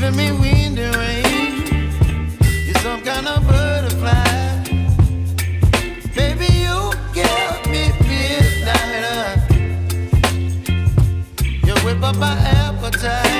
giving me wind and rain. You're some kind of butterfly. Baby, you me. You whip up my appetite.